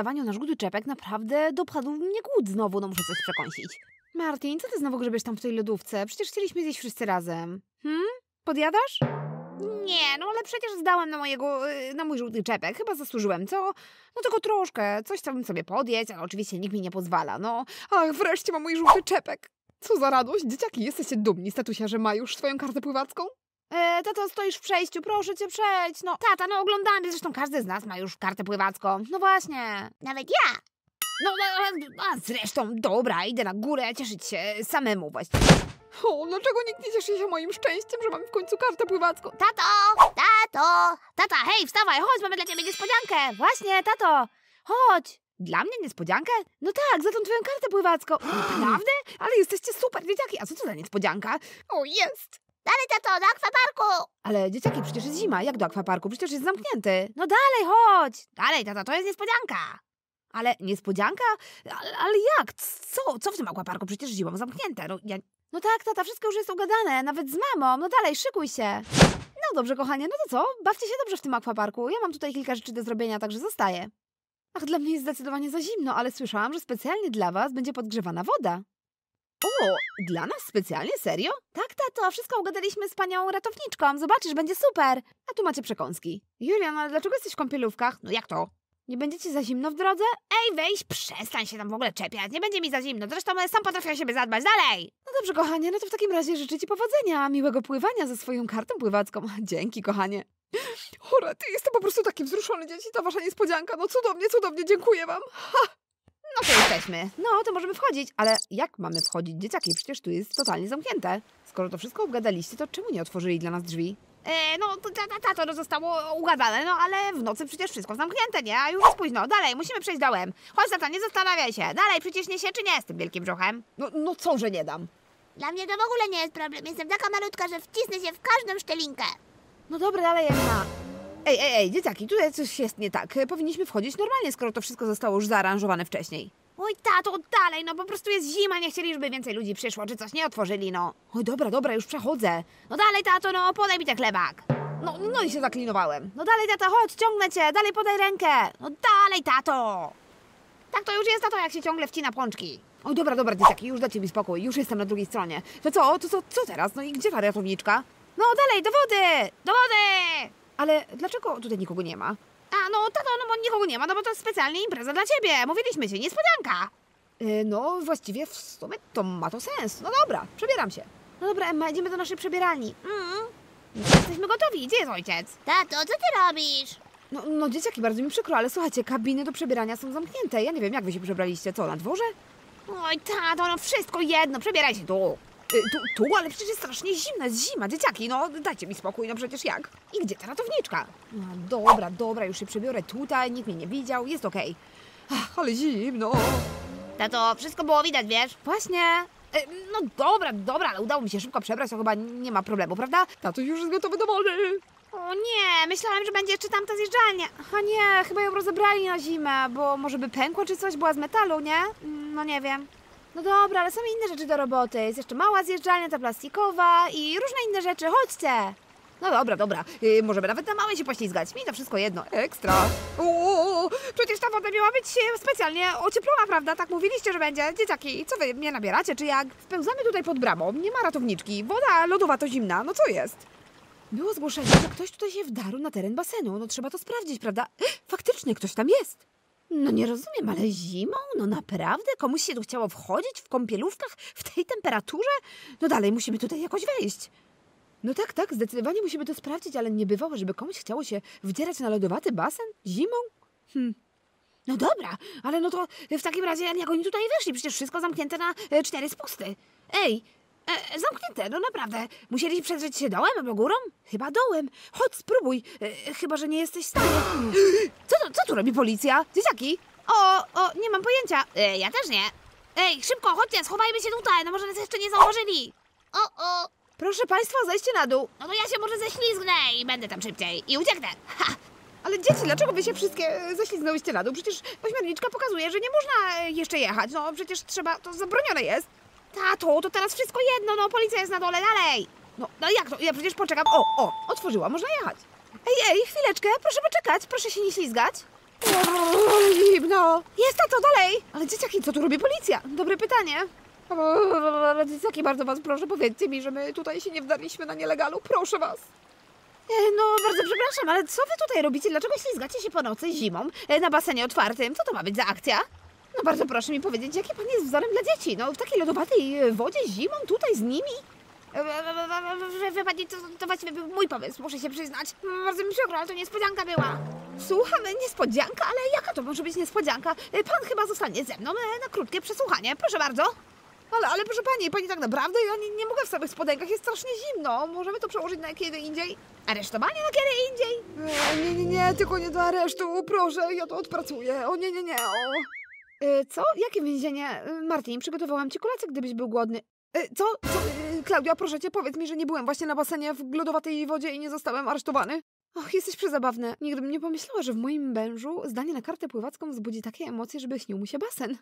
zdawaniu na żgód czepek naprawdę dopadł mnie głód znowu, no muszę coś przekąsić. Martin, co ty znowu grzebiesz tam w tej lodówce? Przecież chcieliśmy zjeść wszyscy razem. Hmm? Podjadasz? Nie, no ale przecież zdałem na mojego, y, na mój żółty czepek. Chyba zasłużyłem, co? No tylko troszkę. Coś chciałbym sobie podjeść, ale oczywiście nikt mi nie pozwala, no. Ach, wreszcie mam mój żółty czepek. Co za radość. Dzieciaki, jesteście dumni z tatusia, że ma już swoją kartę pływacką? E, tato, stoisz w przejściu, proszę cię przejdź. No, tata, no oglądamy, zresztą każdy z nas ma już kartę pływacką. No właśnie. Nawet ja. No, no, a zresztą, dobra, idę na górę cieszyć się samemu właściwie. O, dlaczego nikt nie cieszy się moim szczęściem, że mam w końcu kartę pływacką? Tato, tato. Tata, hej, wstawaj, chodź, mamy dla ciebie niespodziankę. Właśnie, tato, chodź. Dla mnie niespodziankę? No tak, za tą twoją kartę pływacką. Naprawdę? Ale jesteście super, dzieciaki. A co to za niespodzianka? O, jest. Dalej, tato, do akwaparku. Ale dzieciaki, przecież jest zima. Jak do akwaparku? Przecież jest zamknięty. No dalej, chodź. Dalej, tata, to jest niespodzianka. Ale niespodzianka? Ale, ale jak? Co? Co w tym akwaparku? Przecież zimą zamknięte. No, ja... no tak, tata, wszystko już jest ugadane. Nawet z mamą. No dalej, szykuj się. No dobrze, kochanie, no to co? Bawcie się dobrze w tym akwaparku. Ja mam tutaj kilka rzeczy do zrobienia, także zostaję. Ach, dla mnie jest zdecydowanie za zimno, ale słyszałam, że specjalnie dla was będzie podgrzewana woda. O, dla nas specjalnie? Serio? Tak, tato, wszystko ugadaliśmy z panią ratowniczką. Zobaczysz, będzie super. A tu macie przekąski. Julian, ale dlaczego jesteś w kąpielówkach? No jak to? Nie będziecie za zimno w drodze? Ej, weź, przestań się tam w ogóle czepiać. Nie będzie mi za zimno. Zresztą sam potrafię o siebie zadbać. Dalej! No dobrze, kochanie, no to w takim razie życzę ci powodzenia, miłego pływania ze swoją kartą pływacką. Dzięki, kochanie. Chore, ty jestem po prostu taki wzruszony, dzieci, ta wasza niespodzianka. No cudownie, cudownie, dziękuję wam. Ha! No to jesteśmy. No, to możemy wchodzić. Ale jak mamy wchodzić, dzieciaki? Przecież tu jest totalnie zamknięte. Skoro to wszystko obgadaliście, to czemu nie otworzyli dla nas drzwi? E, no, to, to, to, zostało ugadane, no ale w nocy przecież wszystko zamknięte, nie? A już jest późno. Dalej, musimy przejść dołem. Chodź, tata, nie zastanawiaj się. Dalej, przyciśnie się czy nie z tym wielkim brzuchem? No, no co, że nie dam? Dla mnie to w ogóle nie jest problem. Jestem taka malutka, że wcisnę się w każdą szczelinkę. No dobra, dalej, Emma. Ej, ej, ej, dzieciaki, tutaj coś jest nie tak. Powinniśmy wchodzić normalnie, skoro to wszystko zostało już zaaranżowane wcześniej. Oj, tato, dalej, no po prostu jest zima, nie chcieli, żeby więcej ludzi przyszło, czy coś nie otworzyli, no. Oj, dobra, dobra, już przechodzę. No dalej, tato, no, podaj mi ten chlebak. No, no i się zaklinowałem. No dalej, tata, chodź, ciągnę cię, dalej podaj rękę. No dalej, tato. Tak to już jest, tato, jak się ciągle wcina pączki. Oj, dobra, dobra, dzieciaki, już dajcie mi spokój, już jestem na drugiej stronie. To co, to co, co teraz? No i gdzie ta ratowniczka? No dalej, do wody, do wody! Ale dlaczego tutaj nikogo nie ma? A, no tato, no bo nikogo nie ma, no bo to jest specjalnie impreza dla ciebie. Mówiliśmy ci, niespodzianka. Yy, no, właściwie w sumie to ma to sens. No dobra, przebieram się. No dobra, Emma, idziemy do naszej przebieralni. Mm. Jesteśmy gotowi, gdzie jest ojciec? Tato, co ty robisz? No, no dzieciaki, bardzo mi przykro, ale słuchajcie, kabiny do przebierania są zamknięte. Ja nie wiem, jak wy się przebraliście, co, na dworze? Oj, tato, no wszystko jedno, przebieraj się tu. Y, tu, tu, ale przecież jest strasznie zimno, jest zima, dzieciaki, no dajcie mi spokój, no przecież jak? I gdzie ta ratowniczka? No, dobra, dobra, już się przebiorę tutaj, nikt mnie nie widział, jest okej. Ach, ale zimno. Tato, wszystko było widać, wiesz? Właśnie. Y, No dobra, dobra, ale udało mi się szybko przebrać, to chyba nie ma problemu, prawda? Tato już jest gotowy do wody. O nie, myślałem, że będzie jeszcze tamta zjeżdżalnia. A nie, chyba ją rozebrali na zimę, bo może by pękła czy coś, była z metalu, nie? Mm, No nie wiem. No dobra, ale są inne rzeczy do roboty. Jest jeszcze mała zjeżdżalnia, ta plastikowa i różne inne rzeczy. Chodźcie! No dobra, dobra. Yy, możemy nawet na małej się poślizgać. Mi to wszystko jedno. Ekstra. O, przecież ta woda miała być e, specjalnie ocieplona, prawda? Tak mówiliście, że będzie. Dzieciaki, co wy mnie nabieracie, czy jak? Wpełzamy tutaj pod bramą. Nie ma ratowniczki. Woda lodowa to zimna. No co jest? Było zgłoszenie, że ktoś tutaj się wdarł na teren basenu. No trzeba to sprawdzić, prawda? Faktycznie ktoś tam jest. No nie rozumiem, ale zimą? No naprawdę? Komuś się tu chciało wchodzić w kąpielówkach w tej temperaturze? No dalej, musimy tutaj jakoś wejść. No tak, tak, zdecydowanie musimy to sprawdzić, ale nie bywało, żeby komuś chciało się wdzierać na lodowaty basen zimą? Hm. No dobra, ale no to w takim razie jak oni tutaj weszli? Przecież wszystko zamknięte na e, cztery spusty. Ej, e, zamknięte, no naprawdę. Musieli przedrzeć się dołem albo górą? Chyba dołem. Chodź, spróbuj. E, chyba, że nie jesteś w stanie. Co, co tu robi policja? Dzieciaki? O, o, nie mam pojęcia. E, ja też nie. Ej, szybko, chodźcie, schowajmy się tutaj, no może nas jeszcze nie zauważyli. O, o. Proszę państwa, zejście na dół. No to ja się może ześlizgnę i będę tam szybciej. I ucieknę. Ha! Ale dzieci, dlaczego wy się wszystkie e, ześlizgnęłyście na dół? Przecież ośmiorniczka pokazuje, że nie można e, jeszcze jechać. No przecież trzeba, to zabronione jest. Tato, to teraz wszystko jedno, no policja jest na dole, dalej. No, no jak to? Ja przecież poczekam. O, o, otworzyła, można jechać. Ej, ej, chwileczkę, proszę poczekać, proszę się nie ślizgać. Zimno. Jest to dalej? Ale dzieciaki, co tu robi policja? Dobre pytanie. O, Dzieciaki, bardzo was proszę, powiedzcie mi, że my tutaj się nie wdaliśmy na nielegalu. Proszę was. E, No, bardzo przepraszam, ale co wy tutaj robicie? Dlaczego ślizgacie się po nocy zimą e, na basenie otwartym? Co to ma być za akcja? No bardzo proszę mi powiedzieć, jaki pan jest wzorem dla dzieci? No w takiej lodowatej e, wodzie zimą tutaj z nimi? E, e, e, e, pani, to, to właściwie był mój pomysł, muszę się przyznać. Bardzo mi przykro, ale to niespodzianka była. Słucham, niespodzianka? Ale jaka to może być niespodzianka? Pan chyba zostanie ze mną e, na krótkie przesłuchanie. Proszę bardzo. Ale, ale proszę pani, pani tak naprawdę ja nie, nie mogę w samych spodenkach, jest strasznie zimno. Możemy to przełożyć na kiedy indziej? Aresztowanie na kiedy indziej? E, nie, nie, nie, tylko nie do aresztu, proszę, ja to odpracuję. O nie, nie, nie, o. E, co? Jakie więzienie? E, Martin, przygotowałam ci kolację, gdybyś był głodny. E, co? co? E, Klaudia, proszę cię, powiedz mi, że nie byłem właśnie na basenie w lodowatej wodzie i nie zostałem aresztowany. Och, jesteś przezabawny. Nigdy bym nie pomyślała, że w moim mężu zdanie na kartę pływacką wzbudzi takie emocje, żeby śnił mu się basen.